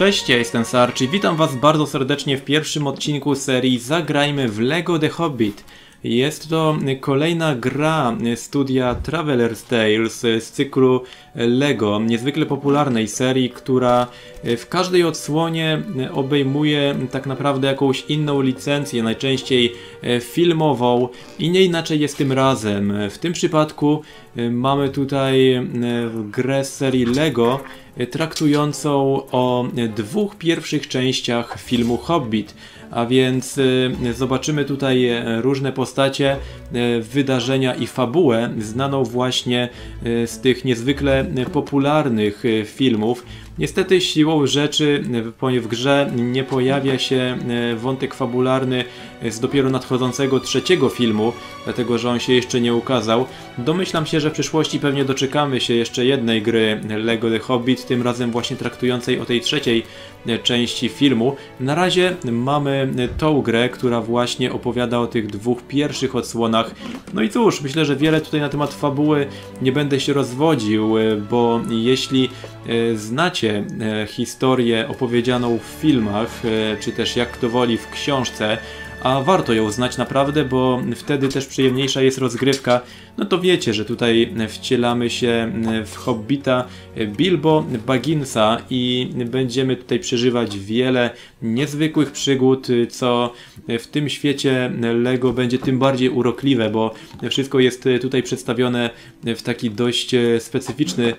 Cześć, ja jestem Sarczy, witam was bardzo serdecznie w pierwszym odcinku serii Zagrajmy w LEGO The Hobbit. Jest to kolejna gra studia Traveler's Tales z cyklu LEGO, niezwykle popularnej serii, która w każdej odsłonie obejmuje tak naprawdę jakąś inną licencję, najczęściej filmową i nie inaczej jest tym razem. W tym przypadku mamy tutaj grę z serii LEGO traktującą o dwóch pierwszych częściach filmu Hobbit a więc y, zobaczymy tutaj e, różne postacie, e, wydarzenia i fabułę znaną właśnie e, z tych niezwykle popularnych filmów. Niestety siłą rzeczy w grze nie pojawia się wątek fabularny z dopiero nadchodzącego trzeciego filmu, dlatego że on się jeszcze nie ukazał. Domyślam się, że w przyszłości pewnie doczekamy się jeszcze jednej gry LEGO The Hobbit, tym razem właśnie traktującej o tej trzeciej części filmu. Na razie mamy tą grę, która właśnie opowiada o tych dwóch pierwszych odsłonach. No i cóż, myślę, że wiele tutaj na temat fabuły nie będę się rozwodził, bo jeśli e, znacie e, historię opowiedzianą w filmach, e, czy też jak kto woli w książce, a warto ją znać naprawdę, bo wtedy też przyjemniejsza jest rozgrywka. No to wiecie, że tutaj wcielamy się w Hobbita Bilbo Bagginsa i będziemy tutaj przeżywać wiele niezwykłych przygód, co w tym świecie LEGO będzie tym bardziej urokliwe, bo wszystko jest tutaj przedstawione w taki dość specyficzny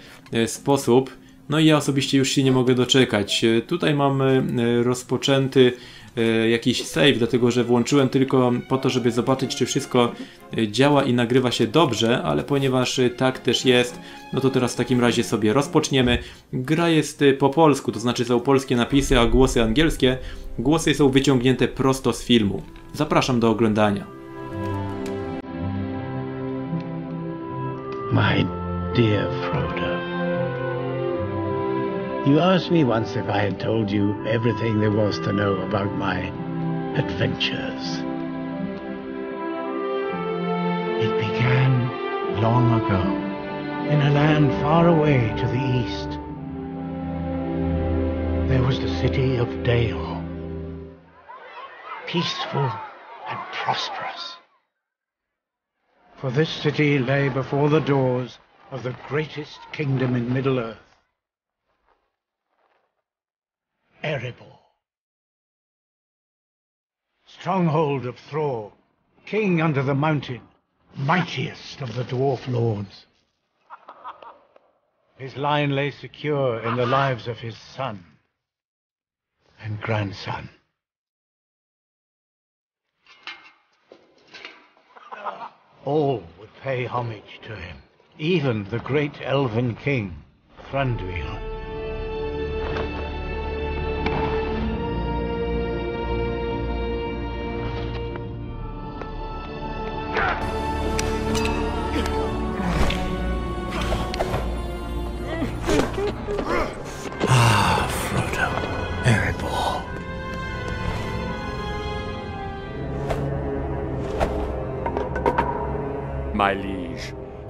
sposób. No i ja osobiście już się nie mogę doczekać. Tutaj mamy rozpoczęty E, jakiś save, dlatego że włączyłem tylko po to, żeby zobaczyć, czy wszystko e, działa i nagrywa się dobrze, ale ponieważ e, tak też jest, no to teraz w takim razie sobie rozpoczniemy. Gra jest po polsku, to znaczy są polskie napisy, a głosy angielskie. Głosy są wyciągnięte prosto z filmu. Zapraszam do oglądania. My dear Frodo. You asked me once if I had told you everything there was to know about my adventures. It began long ago, in a land far away to the east. There was the city of Dale, peaceful and prosperous. For this city lay before the doors of the greatest kingdom in Middle-earth. Erebor. Stronghold of Thror, king under the mountain, mightiest of the dwarf lords. His line lay secure in the lives of his son and grandson. All would pay homage to him, even the great elven king, Thranduil.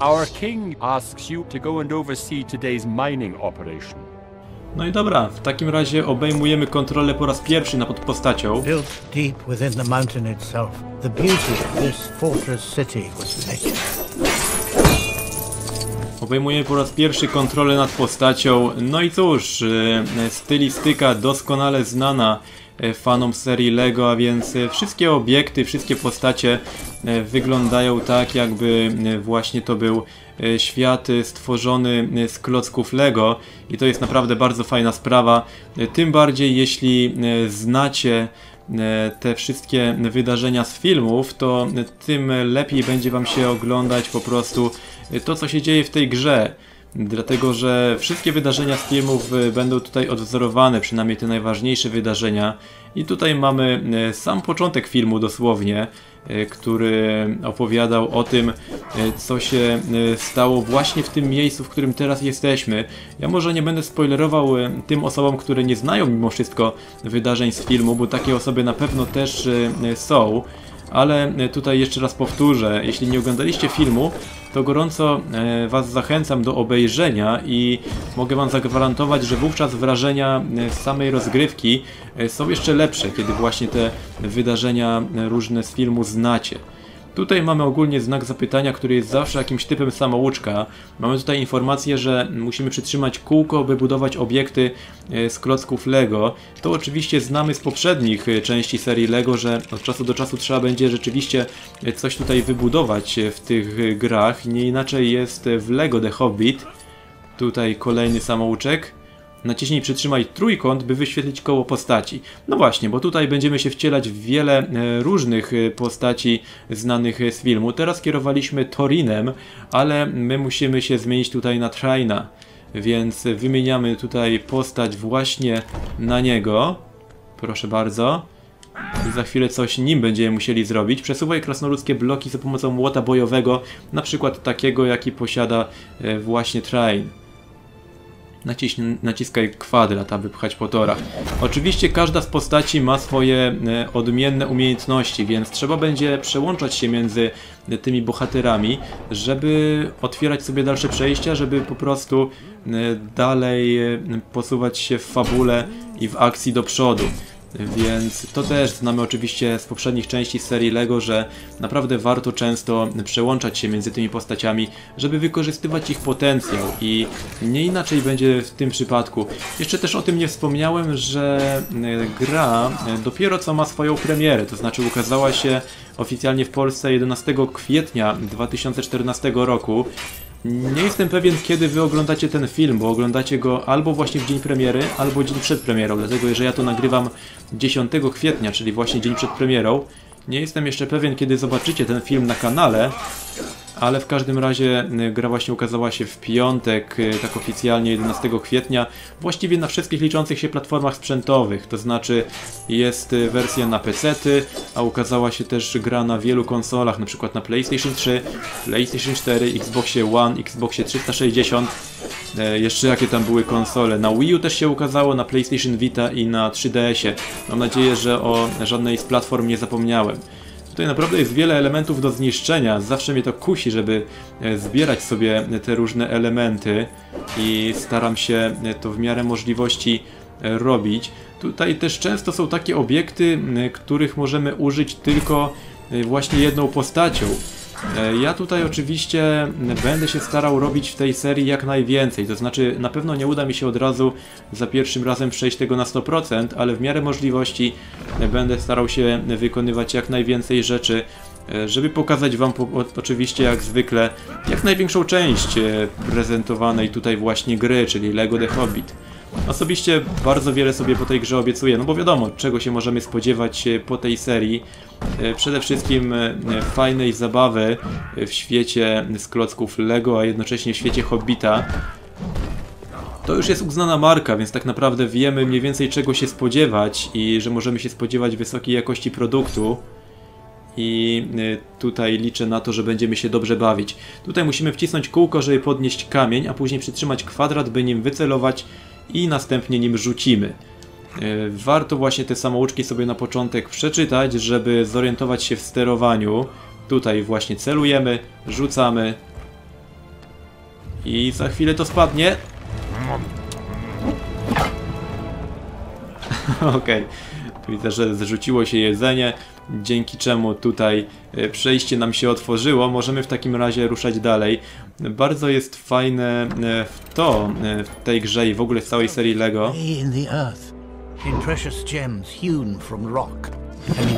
Our king asks you to go and oversee today's mining operation. No i dobra, w takim razie obejmujemy kontrolę po raz pierwszy nad postacią. Built deep within the mountain itself, the beauty of this fortress city was legend. Obejmujemy po raz pierwszy kontrolę nad postacią. No i cóż, e, stylistyka doskonale znana E, fanom serii LEGO, a więc e, wszystkie obiekty, wszystkie postacie wyglądają tak, jakby właśnie to był świat stworzony z klocków LEGO i to jest naprawdę bardzo fajna sprawa, tym bardziej jeśli znacie te wszystkie wydarzenia z filmów, to tym lepiej będzie Wam się oglądać po prostu to, co się dzieje w tej grze. Dlatego, że wszystkie wydarzenia z filmów będą tutaj odwzorowane, przynajmniej te najważniejsze wydarzenia. I tutaj mamy sam początek filmu dosłownie, który opowiadał o tym, co się stało właśnie w tym miejscu, w którym teraz jesteśmy. Ja może nie będę spoilerował tym osobom, które nie znają mimo wszystko wydarzeń z filmu, bo takie osoby na pewno też są. Ale e, tutaj jeszcze raz powtórzę, jeśli nie oglądaliście filmu, to gorąco e, Was zachęcam do obejrzenia i mogę Wam zagwarantować, że wówczas wrażenia e, z samej rozgrywki są jeszcze lepsze, kiedy właśnie te wydarzenia różne z filmu znacie. Tutaj mamy ogólnie znak zapytania, który jest zawsze jakimś typem samouczka. Mamy tutaj informację, że musimy przytrzymać kółko, by budować obiekty e, z klocków Lego. To oczywiście znamy z poprzednich e, części serii Lego, że od czasu do czasu trzeba będzie rzeczywiście e, coś tutaj wybudować w tych grach. Nie inaczej jest w Lego The Hobbit. Tutaj kolejny samouczek. Naciśnij przytrzymaj trójkąt, by wyświetlić koło postaci. No właśnie, bo tutaj będziemy się wcielać w wiele e, różnych e, postaci znanych e, z filmu. Teraz kierowaliśmy Torinem, ale my musimy się zmienić tutaj na Traina. Więc wymieniamy tutaj postać właśnie na niego. Proszę bardzo. I za chwilę coś nim będziemy musieli zrobić. Przesuwaj krasnoludzkie bloki za pomocą młota bojowego, na przykład takiego, jaki posiada właśnie Train. Naciśnij, naciskaj kwadrat, aby pchać po torach. Oczywiście każda z postaci ma swoje e, odmienne umiejętności, więc trzeba będzie przełączać się między tymi bohaterami, żeby otwierać sobie dalsze przejścia, żeby po prostu e, dalej e, posuwać się w fabule i w akcji do przodu. Więc to też znamy oczywiście z poprzednich części serii LEGO, że naprawdę warto często przełączać się między tymi postaciami, żeby wykorzystywać ich potencjał i nie inaczej będzie w tym przypadku. Jeszcze też o tym nie wspomniałem, że e, gra e, dopiero co ma swoją premierę, to znaczy ukazała się oficjalnie w Polsce 11 kwietnia 2014 roku. Nie jestem pewien, kiedy wy oglądacie ten film, bo oglądacie go albo właśnie w dzień premiery, albo dzień przed premierą, dlatego że ja to nagrywam 10 kwietnia, czyli właśnie dzień przed premierą. Nie jestem jeszcze pewien, kiedy zobaczycie ten film na kanale, ale w każdym razie y, gra właśnie ukazała się w piątek, y, tak oficjalnie 11 kwietnia, właściwie na wszystkich liczących się platformach sprzętowych, to znaczy jest y, wersja na PC-ty, a ukazała się też gra na wielu konsolach, na przykład na PlayStation 3, PlayStation 4, Xboxie One, Xboxie 360, e, jeszcze jakie tam były konsole. Na Wii U też się ukazało, na PlayStation Vita i na 3DS-ie. Mam nadzieję, że o żadnej z platform nie zapomniałem. Tutaj naprawdę jest wiele elementów do zniszczenia. Zawsze mnie to kusi, żeby e, zbierać sobie te różne elementy i staram się e, to w miarę możliwości e, robić. Tutaj też często są takie obiekty, których możemy użyć tylko właśnie jedną postacią. E, Ja tutaj oczywiście będę się starał robić w tej serii jak najwięcej, to znaczy na pewno nie uda mi się od razu za pierwszym razem przejść tego na 100%, ale w miarę możliwości będę starał się wykonywać jak najwięcej rzeczy, e, żeby pokazać Wam oczywiście jak zwykle jak największą część e, prezentowanej tutaj właśnie gry, czyli LEGO The Hobbit. Osobiście bardzo wiele sobie po tej grze obiecuję, no bo wiadomo, czego się możemy spodziewać e, po tej serii. E, Przede wszystkim e, fajnej zabawy w świecie z klocków Lego, a jednocześnie w świecie Hobbita. To już jest uznana marka, więc tak naprawdę wiemy mniej więcej czego się spodziewać i że możemy się spodziewać wysokiej jakości produktu. I tutaj liczę na to, że będziemy się dobrze bawić. Tutaj musimy wcisnąć kółko, żeby podnieść kamień, a później przytrzymać kwadrat, by nim wycelować i następnie nim rzucimy. Y, Warto właśnie te samouczki sobie na początek przeczytać, żeby zorientować się w sterowaniu. Tutaj właśnie celujemy, rzucamy i za chwilę to spadnie. Okej. Widzę, że zrzuciło się jedzenie, dzięki czemu tutaj e, przejście nam się otworzyło. Możemy w takim razie ruszać dalej. Bardzo jest fajne e, w to, e, w tej grze i w ogóle w całej serii LEGO, in precious gems hewn from rock, and in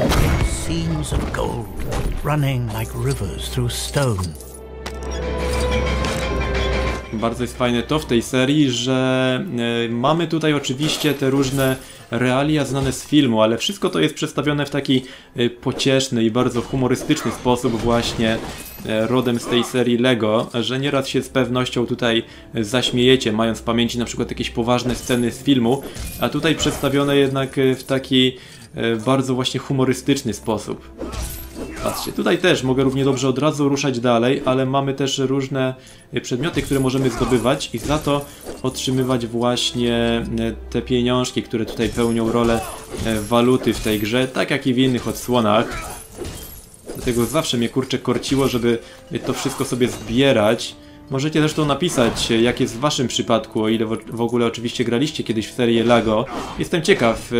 seams of gold running like rivers through stone. Bardzo jest fajne to w tej serii, że e, mamy tutaj oczywiście te różne realia znane z filmu, ale wszystko to jest przedstawione w taki e, pocieszny i bardzo humorystyczny sposób właśnie e, rodem z tej serii Lego, że nieraz się z pewnością tutaj zaśmiejecie, mając w pamięci na przykład jakieś poważne sceny z filmu, a tutaj przedstawione jednak w taki bardzo właśnie humorystyczny sposób. Patrzcie, tutaj też mogę równie dobrze od razu ruszać dalej, ale mamy też różne e, przedmioty, które możemy zdobywać i za to otrzymywać właśnie e, te pieniążki, które tutaj pełnią rolę e, waluty w tej grze, tak jak i w innych odsłonach. Dlatego zawsze mnie kurczę korciło, żeby to wszystko sobie zbierać. Możecie zresztą napisać, jak jest w waszym przypadku, o ile w ogóle oczywiście graliście kiedyś w serię LAGO. Jestem ciekaw,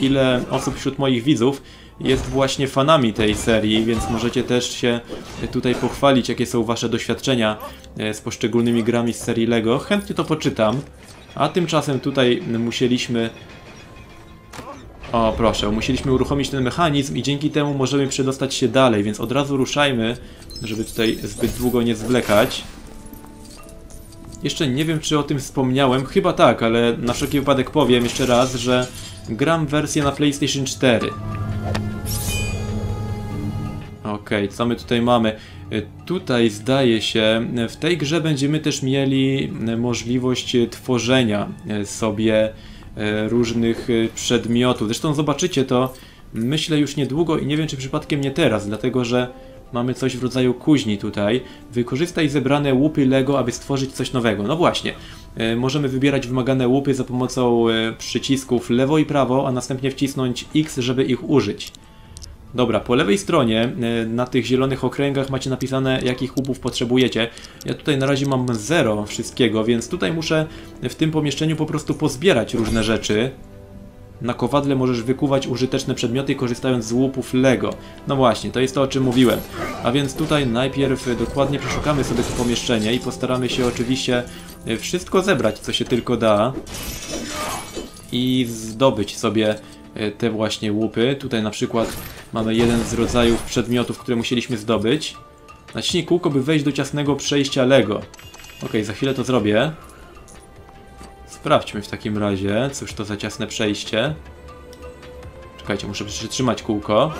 ile osób wśród moich widzów jest właśnie fanami tej serii, więc możecie też się tutaj pochwalić, jakie są wasze doświadczenia e, z poszczególnymi grami z serii LEGO. Chętnie to poczytam. A tymczasem tutaj musieliśmy... O, proszę, musieliśmy uruchomić ten mechanizm i dzięki temu możemy przedostać się dalej, więc od razu ruszajmy, żeby tutaj zbyt długo nie zwlekać. Jeszcze nie wiem, czy o tym wspomniałem, chyba tak, ale na wszelki wypadek powiem jeszcze raz, że gram wersję na PlayStation 4. Okej, okay, co my tutaj mamy? E, tutaj zdaje się, w tej grze będziemy też mieli e, możliwość tworzenia e, sobie różnych przedmiotów. Zresztą zobaczycie to, myślę już niedługo i nie wiem czy przypadkiem nie teraz, dlatego że mamy coś w rodzaju kuźni tutaj. Wykorzystaj zebrane łupy Lego, aby stworzyć coś nowego. No właśnie, możemy wybierać wymagane łupy za pomocą przycisków lewo i prawo, a następnie wcisnąć X, żeby ich użyć. Dobra, po lewej stronie e, na tych zielonych okręgach macie napisane jakich łupów potrzebujecie. Ja tutaj na razie mam zero wszystkiego, więc tutaj muszę w tym pomieszczeniu po prostu pozbierać różne rzeczy. Na kowadle możesz wykuwać użyteczne przedmioty korzystając z łupów Lego. No właśnie, to jest to o czym mówiłem. A więc tutaj najpierw dokładnie przeszukamy sobie to pomieszczenie i postaramy się oczywiście e, wszystko zebrać co się tylko da. I zdobyć sobie E, te właśnie łupy. Tutaj na przykład mamy jeden z rodzajów przedmiotów, które musieliśmy zdobyć. Naciśnij kółko, by wejść do ciasnego przejścia Lego. Ok, za chwilę to zrobię. Sprawdźmy w takim razie, cóż to za ciasne przejście. Czekajcie, muszę przytrzymać kółko.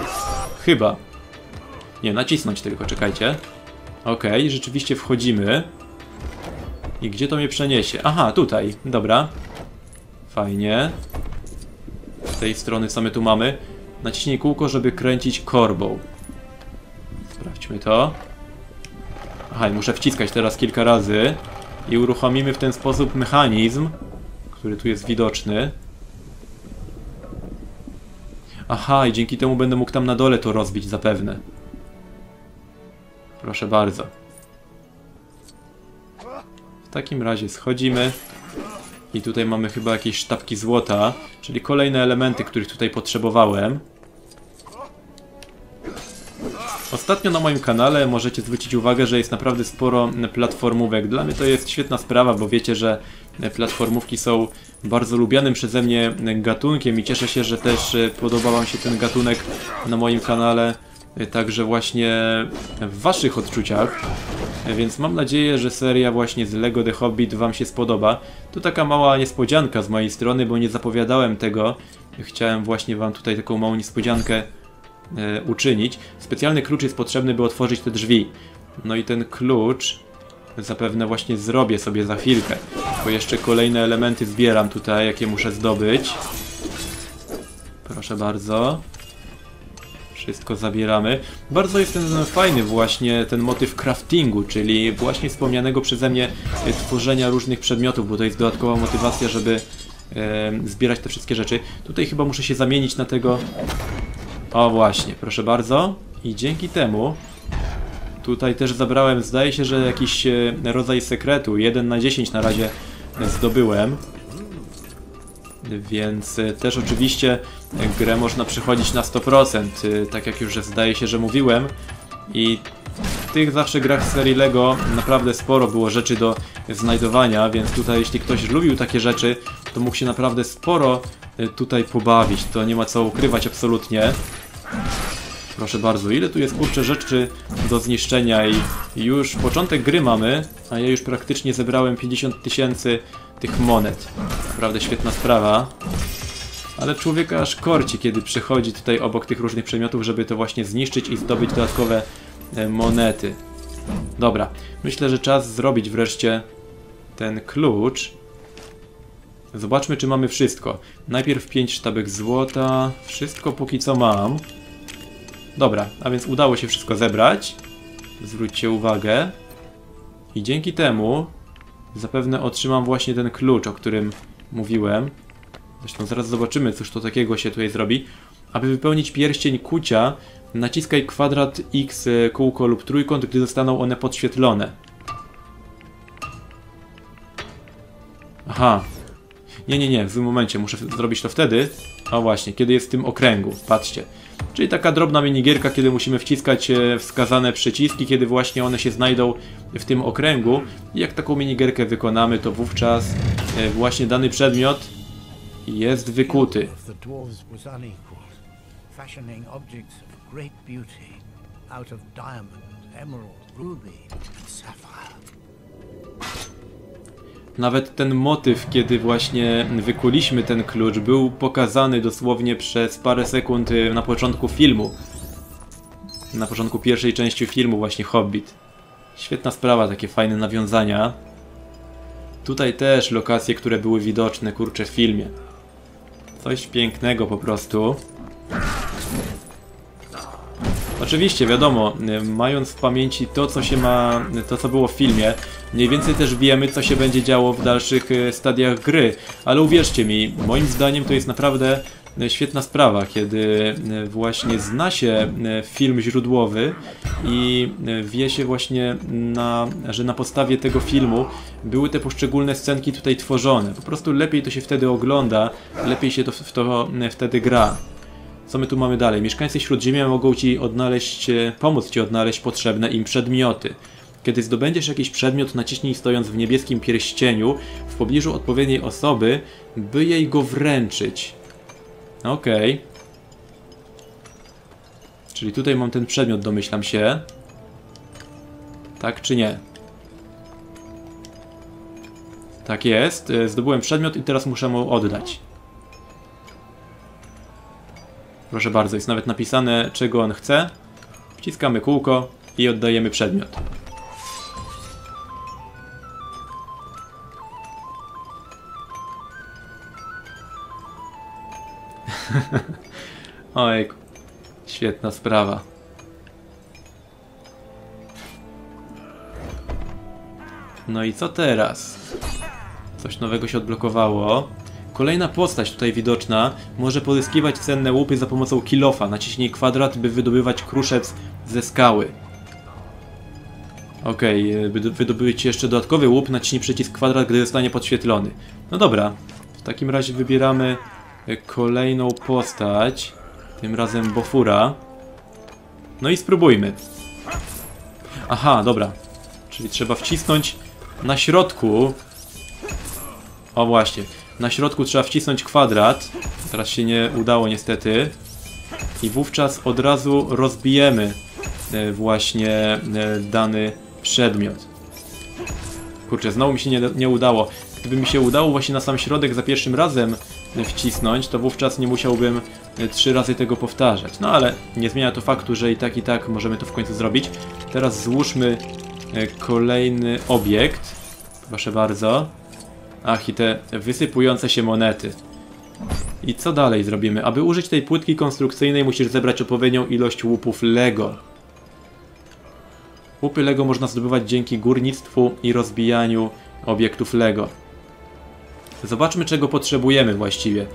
Chyba. Nie, nacisnąć tylko, czekajcie. Ok, rzeczywiście wchodzimy. I gdzie to mnie przeniesie? Aha, tutaj, dobra. Fajnie tej strony, co my tu mamy. Naciśnij kółko, żeby kręcić korbą. Sprawdźmy to. Aha, muszę wciskać teraz kilka razy. I uruchomimy w ten sposób mechanizm, który tu jest widoczny. Aha, i dzięki temu będę mógł tam na dole to rozbić zapewne. Proszę bardzo. W takim razie schodzimy. I tutaj mamy chyba jakieś sztabki złota, czyli kolejne elementy, których tutaj potrzebowałem. Ostatnio na moim kanale możecie zwrócić uwagę, że jest naprawdę sporo platformówek. Dla mnie to jest świetna sprawa, bo wiecie, że platformówki są bardzo lubianym przeze mnie gatunkiem i cieszę się, że też podobał Wam się ten gatunek na moim kanale, także właśnie w Waszych odczuciach. Więc mam nadzieję, że seria właśnie z LEGO The Hobbit Wam się spodoba. To taka mała niespodzianka z mojej strony, bo nie zapowiadałem tego. Chciałem właśnie Wam tutaj taką małą niespodziankę e, uczynić. Specjalny klucz jest potrzebny, by otworzyć te drzwi. No i ten klucz zapewne właśnie zrobię sobie za chwilkę. Bo jeszcze kolejne elementy zbieram tutaj, jakie muszę zdobyć. Proszę bardzo. Wszystko zabieramy. Bardzo jest ten fajny właśnie ten motyw craftingu, czyli właśnie wspomnianego przeze mnie e, tworzenia różnych przedmiotów, bo to jest dodatkowa motywacja, żeby e, zbierać te wszystkie rzeczy. Tutaj chyba muszę się zamienić na tego... O właśnie, proszę bardzo. I dzięki temu tutaj też zabrałem, zdaje się, że jakiś e, rodzaj sekretu, 1 na 10 na razie zdobyłem. Więc e, też oczywiście grę można przechodzić na 100%, e, tak jak już zdaje się, że mówiłem. I w tych zawsze grach z serii LEGO naprawdę sporo było rzeczy do znajdowania, więc tutaj jeśli ktoś lubił takie rzeczy, to mógł się naprawdę sporo tutaj pobawić. To nie ma co ukrywać absolutnie. Proszę bardzo, ile tu jest kurczę rzeczy do zniszczenia i już początek gry mamy, a ja już praktycznie zebrałem 50 tysięcy tych monet. Naprawdę świetna sprawa. Ale człowieka aż korci, kiedy przychodzi tutaj obok tych różnych przedmiotów, żeby to właśnie zniszczyć i zdobyć dodatkowe e, monety. Dobra, myślę, że czas zrobić wreszcie ten klucz. Zobaczmy, czy mamy wszystko. Najpierw 5 sztabek złota. Wszystko póki co mam. Dobra, a więc udało się wszystko zebrać. Zwróćcie uwagę. I dzięki temu zapewne otrzymam właśnie ten klucz, o którym mówiłem. Zresztą zaraz zobaczymy, cóż to takiego się tutaj zrobi. Aby wypełnić pierścień kucia, Naciskaj kwadrat X, e, kółko lub trójkąt, gdy zostaną one podświetlone. Aha. Nie, nie, nie, w tym momencie muszę zrobić to wtedy. O właśnie, kiedy jest w tym okręgu, patrzcie. Czyli taka drobna minigierka, kiedy musimy wciskać e, wskazane przyciski, kiedy właśnie one się znajdą w tym okręgu. I jak taką minigierkę wykonamy, to wówczas e, właśnie dany przedmiot jest wykuty. out of diamond, emerald, ruby, and sapphire. Nawet ten motyw, kiedy właśnie wykuliśmy ten klucz, był pokazany dosłownie przez parę sekund y, na początku filmu. Na początku pierwszej części filmu, właśnie Hobbit. Świetna sprawa, takie fajne nawiązania. Tutaj też lokacje, które były widoczne, kurczę, w filmie. Coś pięknego po prostu. Oczywiście, wiadomo, y, mając w pamięci to, co się ma, to, co było w filmie, mniej więcej też wiemy, co się będzie działo w dalszych y, stadiach gry. Ale uwierzcie mi, moim zdaniem to jest naprawdę y, świetna sprawa, kiedy y, właśnie zna się y, film źródłowy i y, wie się właśnie, na, że na podstawie tego filmu były te poszczególne scenki tutaj tworzone. Po prostu lepiej to się wtedy ogląda, lepiej się to w to y, wtedy gra. Co my tu mamy dalej? Mieszkańcy Śródziemia mogą ci odnaleźć, e, pomóc ci odnaleźć potrzebne im przedmioty. Kiedy zdobędziesz jakiś przedmiot, naciśnij stojąc w niebieskim pierścieniu w pobliżu odpowiedniej osoby, by jej go wręczyć. Okej. Czyli tutaj mam ten przedmiot, domyślam się. Tak czy nie? Tak jest. e, Zdobyłem przedmiot i teraz muszę mu oddać. Proszę bardzo, jest nawet napisane, czego on chce. Wciskamy kółko i oddajemy przedmiot. Ojku, świetna sprawa. No i co teraz? Coś nowego się odblokowało. Kolejna postać tutaj widoczna może pozyskiwać cenne łupy za pomocą kilofa. Naciśnij kwadrat, by wydobywać kruszec ze skały. Okej, okay, by wydobyć jeszcze dodatkowy łup, naciśnij przycisk kwadrat, gdy zostanie podświetlony. No dobra, w takim razie wybieramy e, kolejną postać. Tym razem Bofura. No i spróbujmy. Aha, dobra. Czyli trzeba wcisnąć na środku. O właśnie. Na środku trzeba wcisnąć kwadrat. Teraz się nie udało niestety. I wówczas od razu rozbijemy e, właśnie e, dany przedmiot. Kurczę, znowu mi się nie, nie udało. Gdyby mi się udało właśnie na sam środek za pierwszym razem wcisnąć, to wówczas nie musiałbym e, trzy razy tego powtarzać. No ale nie zmienia to faktu, że i tak i tak możemy to w końcu zrobić. Teraz złóżmy kolejny obiekt. Proszę bardzo. Ach, i te wysypujące się monety. I co dalej zrobimy? Aby użyć tej płytki konstrukcyjnej musisz zebrać odpowiednią ilość łupów Lego. Łupy Lego można zdobywać dzięki górnictwu i rozbijaniu obiektów Lego. Zobaczmy czego potrzebujemy właściwie.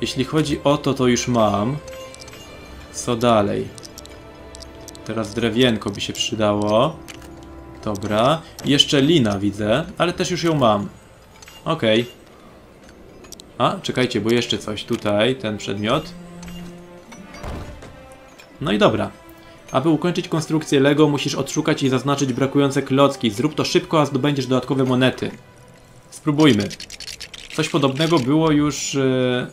Jeśli chodzi o to, to już mam. Co dalej? Teraz drewienko by się przydało. Dobra. Jeszcze lina widzę, ale też już ją mam. Okej. Okay. A, czekajcie, bo jeszcze coś. Tutaj, ten przedmiot. No i dobra. Aby ukończyć konstrukcję LEGO, musisz odszukać i zaznaczyć brakujące klocki. Zrób to szybko, a zdobędziesz dodatkowe monety. Spróbujmy. Coś podobnego było już yy,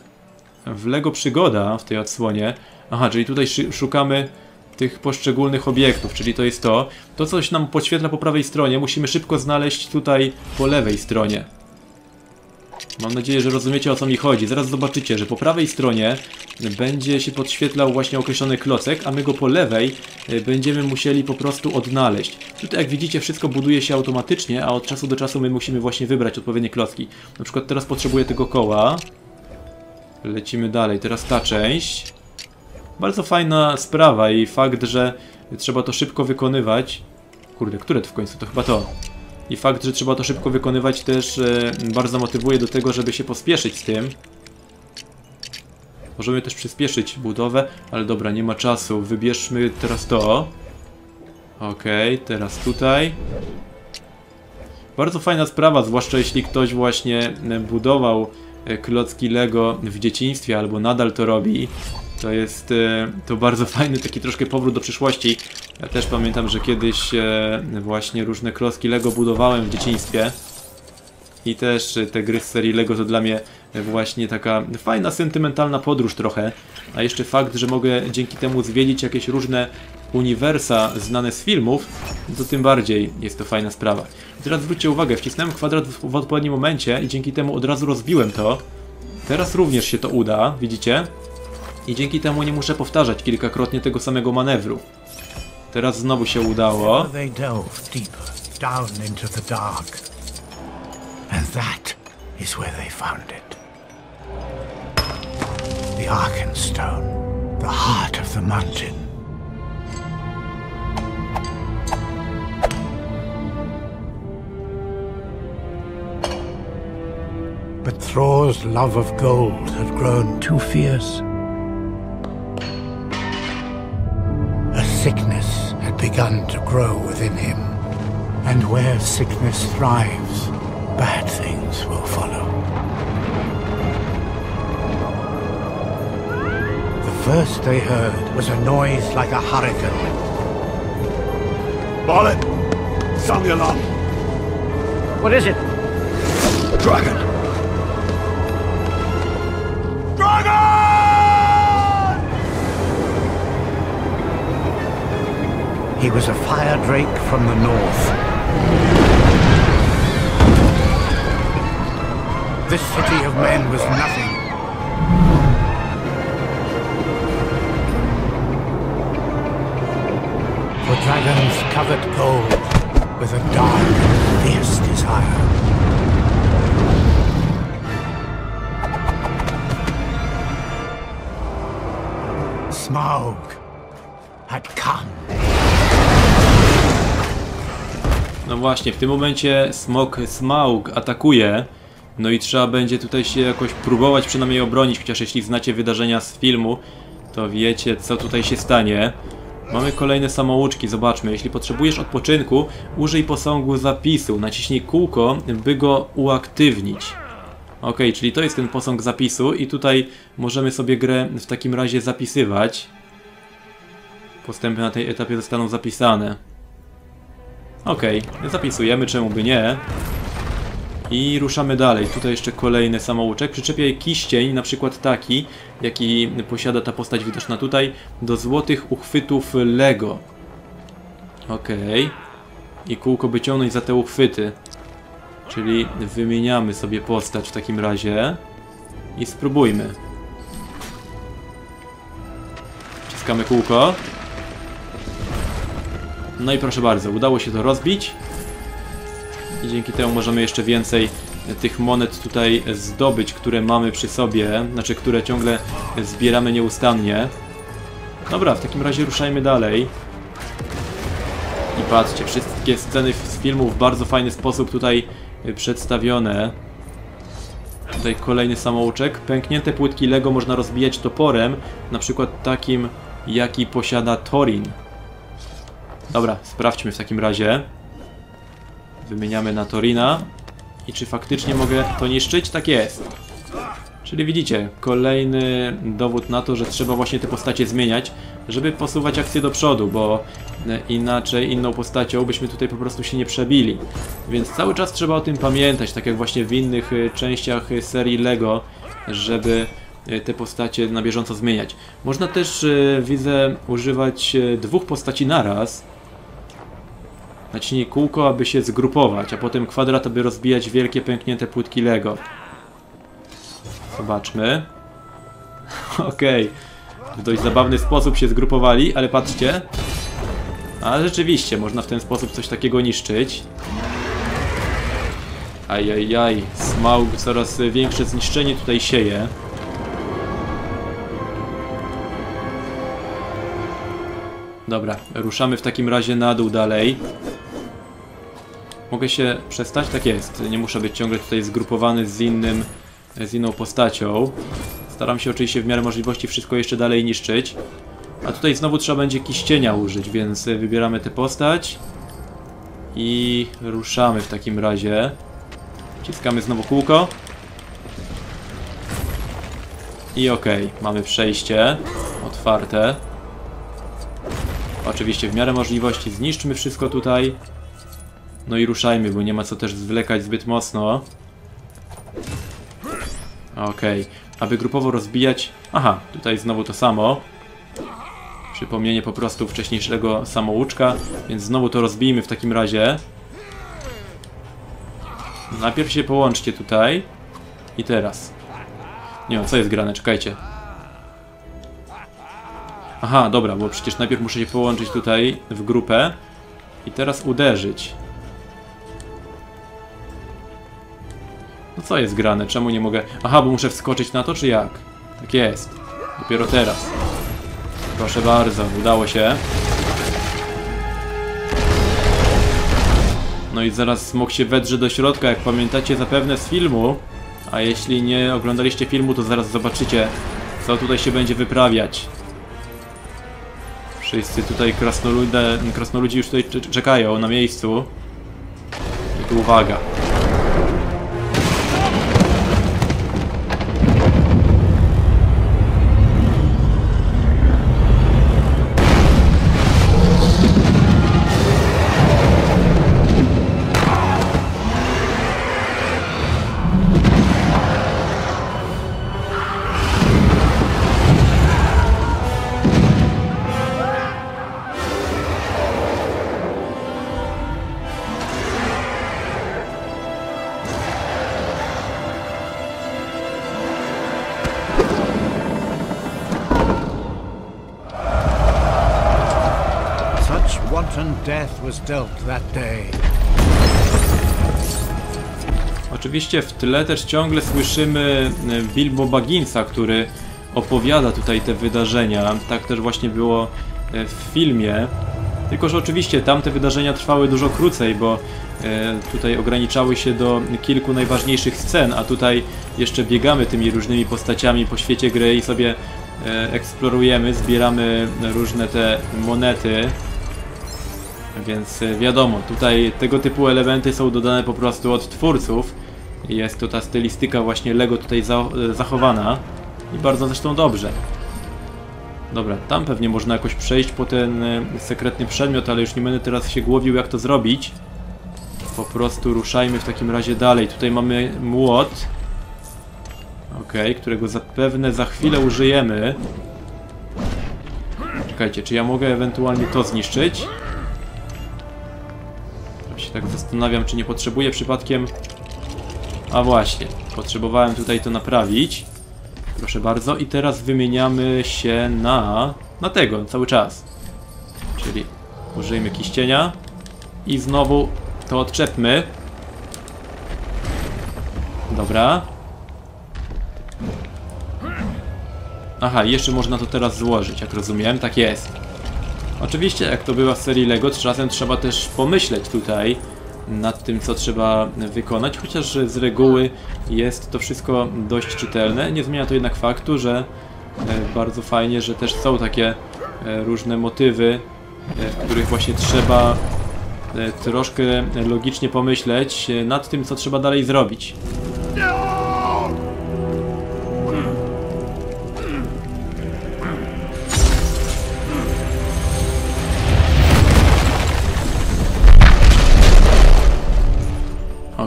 w LEGO Przygoda, w tej odsłonie. Aha, czyli tutaj szukamy tych poszczególnych obiektów, czyli to jest to. To coś nam podświetla po prawej stronie, musimy szybko znaleźć tutaj po lewej stronie. Mam nadzieję, że rozumiecie o co mi chodzi. Zaraz zobaczycie, że po prawej stronie będzie się podświetlał właśnie określony klocek, a my go po lewej e, będziemy musieli po prostu odnaleźć. Tutaj jak widzicie wszystko buduje się automatycznie, a od czasu do czasu my musimy właśnie wybrać odpowiednie klocki. Na przykład teraz potrzebuję tego koła. Lecimy dalej. Teraz ta część. Bardzo fajna sprawa i fakt, że trzeba to szybko wykonywać. Kurde, które to w końcu? To chyba to. I fakt, że trzeba to szybko wykonywać też e, bardzo motywuje do tego, żeby się pospieszyć z tym. Możemy też przyspieszyć budowę, ale dobra, nie ma czasu. Wybierzmy teraz to. Okej, teraz tutaj. Bardzo fajna sprawa, zwłaszcza jeśli ktoś właśnie e, budował e, klocki Lego w dzieciństwie albo nadal to robi. To jest e, to bardzo fajny taki troszkę powrót do przyszłości. Ja też pamiętam, że kiedyś e, właśnie różne klocki Lego budowałem w dzieciństwie. I też e, te gry z serii Lego to dla mnie właśnie taka fajna, sentymentalna podróż trochę. A jeszcze fakt, że mogę dzięki temu zwiedzić jakieś różne uniwersa znane z filmów, to tym bardziej jest to fajna sprawa. Teraz zwróćcie uwagę, wcisnąłem kwadrat w odpowiednim momencie i dzięki temu od razu rozbiłem to. Teraz również się to uda, widzicie? I dzięki temu nie muszę powtarzać kilkakrotnie tego samego manewru. Teraz znowu się udało. But Thror's love of gold had grown too fierce. Sickness had begun to grow within him. And where sickness thrives, bad things will follow. The first they heard was a noise like a hurricane. Barlet! Sound the alarm! What is it? Dragon! Dragon! He was a fire drake from the north. This city of men was nothing. For dragons covered gold with a dark fierce desire. Smaug właśnie, w tym momencie smok Smaug atakuje. No i trzeba będzie tutaj się jakoś próbować przynajmniej obronić, chociaż jeśli znacie wydarzenia z filmu, to wiecie co tutaj się stanie. Mamy kolejne samouczki, zobaczmy. Jeśli potrzebujesz odpoczynku, użyj posągu zapisu. Naciśnij kółko, by go uaktywnić. Ok, czyli to jest ten posąg zapisu i tutaj możemy sobie grę w takim razie zapisywać. Postępy na tej etapie zostaną zapisane. Okej, zapisujemy, czemu by nie. I ruszamy dalej. Tutaj jeszcze kolejny samouczek. Przyczepiaj kiścień, na przykład taki, jaki posiada ta postać widoczna tutaj, do złotych uchwytów Lego. Okej. I kółko by ciągnąć za te uchwyty. Czyli wymieniamy sobie postać w takim razie. I spróbujmy. Wciskamy kółko. No i proszę bardzo, udało się to rozbić. I dzięki temu możemy jeszcze więcej tych monet tutaj zdobyć, które mamy przy sobie, znaczy które ciągle zbieramy nieustannie. Dobra, w takim razie ruszajmy dalej. I patrzcie, wszystkie sceny z filmu w bardzo fajny sposób tutaj przedstawione. Tutaj kolejny samouczek. Pęknięte płytki Lego można rozbijać toporem, na przykład takim, jaki posiada Torin. Dobra, sprawdźmy w takim razie. Wymieniamy na Torina. I czy faktycznie mogę to niszczyć? Tak jest. Czyli widzicie, kolejny dowód na to, że trzeba właśnie te postacie zmieniać, żeby posuwać akcję do przodu, bo e, inaczej inną postacią byśmy tutaj po prostu się nie przebili. Więc cały czas trzeba o tym pamiętać, tak jak właśnie w innych e, częściach e, serii LEGO, żeby te postacie na bieżąco zmieniać. Można też, widzę, używać dwóch postaci naraz. Naciśnij kółko, aby się zgrupować, a potem kwadrat, aby rozbijać wielkie pęknięte płytki Lego. Zobaczmy. Okej. W dość zabawny sposób się zgrupowali, ale patrzcie. A rzeczywiście, można w ten sposób coś takiego niszczyć. Ajajaj, Smaug coraz większe zniszczenie tutaj sieje. Dobra, ruszamy w takim razie na dół dalej. Mogę się przestać? Tak jest. Nie muszę być ciągle tutaj zgrupowany z innym, z inną postacią. Staram się oczywiście w miarę możliwości wszystko jeszcze dalej niszczyć. A tutaj znowu trzeba będzie kiścienia użyć, więc y, wybieramy tę postać. I ruszamy w takim razie. Wciskamy znowu kółko. I okej, mamy przejście otwarte. Oczywiście w miarę możliwości zniszczmy wszystko tutaj. No i ruszajmy, bo nie ma co też zwlekać zbyt mocno. Okej, aby grupowo rozbijać... Aha, tutaj znowu to samo. Przypomnienie po prostu wcześniejszego samouczka, więc znowu to rozbijmy w takim razie. Najpierw się połączcie tutaj. I teraz. Nie wiem, co jest grane, czekajcie. Aha, dobra, bo przecież najpierw muszę się połączyć tutaj w grupę. I teraz uderzyć. No co jest grane? Czemu nie mogę... Aha, bo muszę wskoczyć na to, czy jak? Tak jest. Dopiero teraz. Proszę bardzo, udało się. No i zaraz smok się wedrze do środka, jak pamiętacie zapewne z filmu. A jeśli nie oglądaliście filmu, to zaraz zobaczycie, co tutaj się będzie wyprawiać. Wszyscy tutaj krasnolude, krasnoludzi już tutaj cze- czekają na miejscu. I tu uwaga. Was dealt that day. Oczywiście w tle też ciągle słyszymy e, Bilbo Bagginsa, który opowiada tutaj te wydarzenia. Tak też właśnie było e, w filmie. Tylko, że oczywiście tamte wydarzenia trwały dużo krócej, bo e, tutaj ograniczały się do kilku najważniejszych scen, a tutaj jeszcze biegamy tymi różnymi postaciami po świecie gry i sobie e, eksplorujemy, zbieramy różne te monety. Więc e, wiadomo, tutaj tego typu elementy są dodane po prostu od twórców. Jest to ta stylistyka właśnie Lego tutaj za e, zachowana. I bardzo zresztą dobrze. Dobra, tam pewnie można jakoś przejść po ten e, sekretny przedmiot, ale już nie będę teraz się głowił jak to zrobić. Po prostu ruszajmy w takim razie dalej. Tutaj mamy młot. Okej, którego zapewne za chwilę użyjemy. Czekajcie, czy ja mogę ewentualnie to zniszczyć? Się tak zastanawiam, czy nie potrzebuję przypadkiem... A właśnie, potrzebowałem tutaj to naprawić. Proszę bardzo, i teraz wymieniamy się na... na tego, cały czas. Czyli użyjmy kiścienia. I znowu to odczepmy. Dobra. Aha, jeszcze można to teraz złożyć, jak rozumiem. Tak jest. Oczywiście, jak to bywa w serii LEGO, czasem trzeba też pomyśleć tutaj nad tym, co trzeba wykonać, chociaż z reguły jest to wszystko dość czytelne. Nie zmienia to jednak faktu, że e, bardzo fajnie, że też są takie e, różne motywy, e, w których właśnie trzeba troszkę logicznie pomyśleć nad tym, co trzeba dalej zrobić.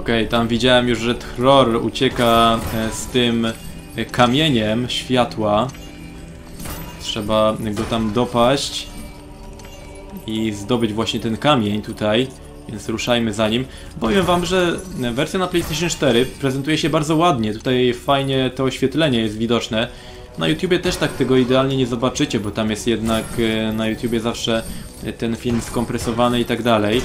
Okej, tam widziałem już, że Thror ucieka e, z tym e, kamieniem światła. Trzeba go tam dopaść i zdobyć właśnie ten kamień tutaj, więc ruszajmy za nim. Powiem wam, że wersja na PlayStation 4 prezentuje się bardzo ładnie. Tutaj fajnie to oświetlenie jest widoczne. Na YouTubie też tak tego idealnie nie zobaczycie, bo tam jest jednak e, na YouTubie zawsze ten film skompresowany i tak dalej.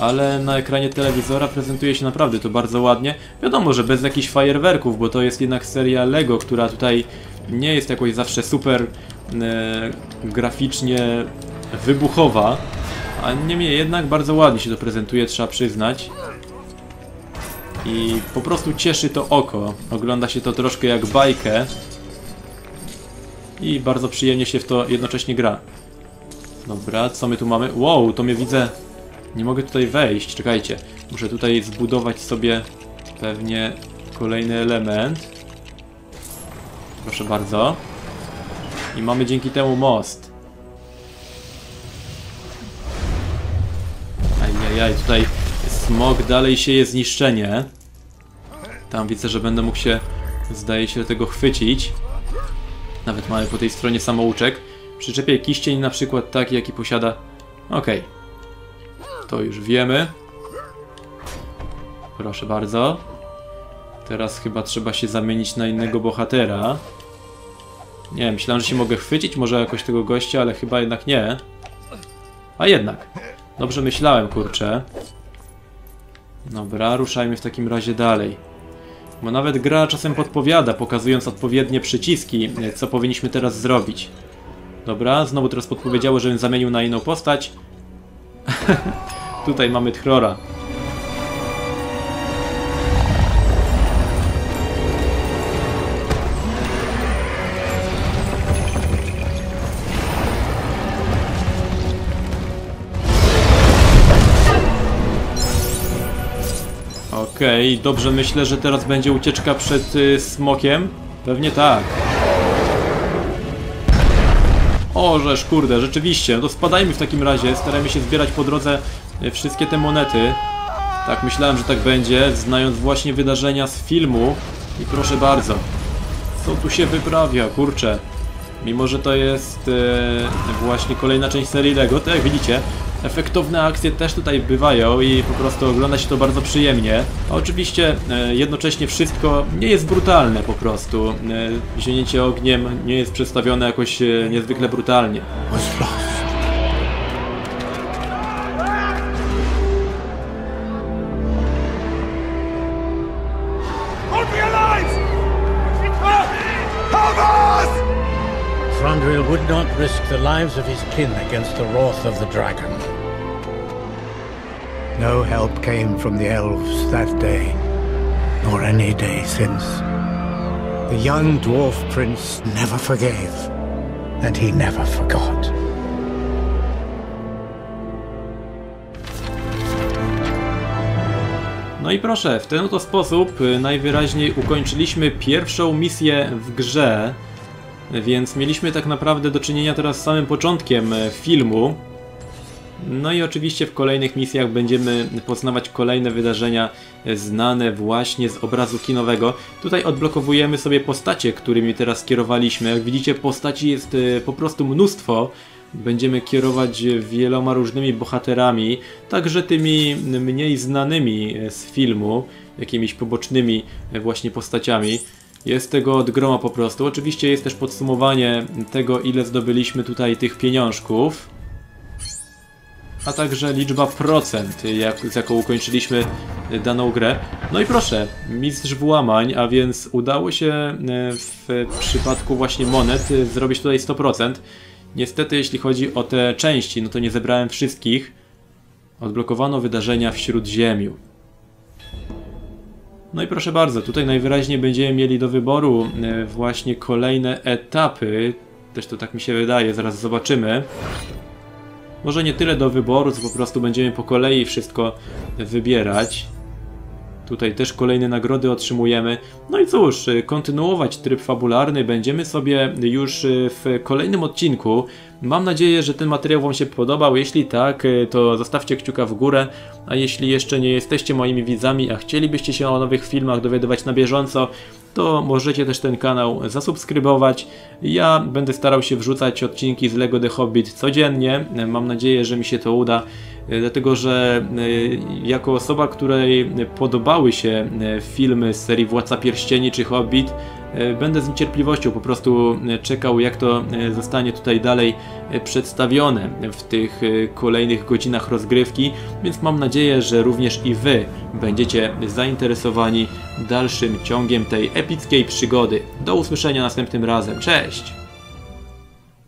Ale na ekranie telewizora prezentuje się naprawdę to bardzo ładnie. Wiadomo, że bez jakichś fajerwerków, bo to jest jednak seria LEGO, która tutaj nie jest jakoś zawsze super e, graficznie wybuchowa. A niemniej jednak bardzo ładnie się to prezentuje, trzeba przyznać. I po prostu cieszy to oko. Ogląda się to troszkę jak bajkę. i bardzo przyjemnie się w to jednocześnie gra. Dobra, co my tu mamy? Wow, to mnie widzę... Nie mogę tutaj wejść, czekajcie. Muszę tutaj zbudować sobie pewnie kolejny element. Proszę bardzo. I mamy dzięki temu most. Ajajaj, tutaj smog dalej sieje zniszczenie. Tam widzę, że będę mógł się, zdaje się, tego chwycić. Nawet mamy po tej stronie samouczek. Przyczepię kiścień na przykład taki, jaki posiada... Okej. To już wiemy. Proszę bardzo. Teraz chyba trzeba się zamienić na innego bohatera. Nie myślałem, że się mogę chwycić może jakoś tego gościa, ale chyba jednak nie. A jednak. Dobrze myślałem, kurczę. Dobra, ruszajmy w takim razie dalej. Bo nawet gra czasem podpowiada, pokazując odpowiednie przyciski, co powinniśmy teraz zrobić. Dobra, znowu teraz podpowiedziało, żebym zamienił na inną postać. Tutaj mamy Tchrora. Okej, dobrze myślę, że teraz będzie ucieczka przed y, smokiem. Pewnie tak. O, żeż kurde, rzeczywiście. No to spadajmy w takim razie, starajmy się zbierać po drodze wszystkie te monety. Tak, myślałem, że tak będzie, znając właśnie wydarzenia z filmu. I proszę bardzo. Co tu się wyprawia, kurczę. Mimo, że to jest e, właśnie kolejna część serii LEGO, to jak widzicie, efektowne akcje też tutaj bywają i po prostu ogląda się to bardzo przyjemnie. A oczywiście e, jednocześnie wszystko nie jest brutalne po prostu. E, ogniem nie jest przedstawione jakoś e, niezwykle brutalnie. Not risk the lives of his kin against the wrath of the dragon. No help came from the elves that day, nor any day since. The young dwarf prince never forgave, and he never forgot. No i proszę, w ten oto sposób najwyraźniej ukończyliśmy pierwszą misję w grze, więc mieliśmy tak naprawdę do czynienia teraz z samym początkiem e, filmu. No i oczywiście w kolejnych misjach będziemy poznawać kolejne wydarzenia e, znane właśnie z obrazu kinowego. Tutaj odblokowujemy sobie postacie, którymi teraz kierowaliśmy. Jak widzicie postaci jest e, po prostu mnóstwo. Będziemy kierować wieloma różnymi bohaterami, także tymi mniej znanymi z filmu, jakimiś pobocznymi właśnie postaciami. Jest tego od groma po prostu. Oczywiście jest też podsumowanie tego, ile zdobyliśmy tutaj tych pieniążków a także liczba procent, jak, z jaką ukończyliśmy daną grę. No i proszę, mistrz włamań, a więc udało się e, w przypadku właśnie monet e, zrobić tutaj 100%. Niestety, jeśli chodzi o te części, no to nie zebrałem wszystkich. Odblokowano wydarzenia w Śródziemiu. No i proszę bardzo, tutaj najwyraźniej będziemy mieli do wyboru e, właśnie kolejne etapy. Też to tak mi się wydaje, zaraz zobaczymy. Może nie tyle do wyboru, co po prostu będziemy po kolei wszystko wybierać. Tutaj też kolejne nagrody otrzymujemy. No i cóż, kontynuować tryb fabularny będziemy sobie już w kolejnym odcinku. Mam nadzieję, że ten materiał Wam się podobał. Jeśli tak, to zostawcie kciuka w górę. A jeśli jeszcze nie jesteście moimi widzami, a chcielibyście się o nowych filmach dowiadywać na bieżąco, to możecie też ten kanał zasubskrybować. Ja będę starał się wrzucać odcinki z LEGO The Hobbit codziennie. Mam nadzieję, że mi się to uda, dlatego że e, jako osoba, której podobały się e, filmy z serii Władca Pierścieni czy Hobbit, Będę z niecierpliwością po prostu czekał, jak to zostanie tutaj dalej przedstawione w tych kolejnych godzinach rozgrywki, więc mam nadzieję, że również i Wy będziecie zainteresowani dalszym ciągiem tej epickiej przygody. Do usłyszenia następnym razem. Cześć!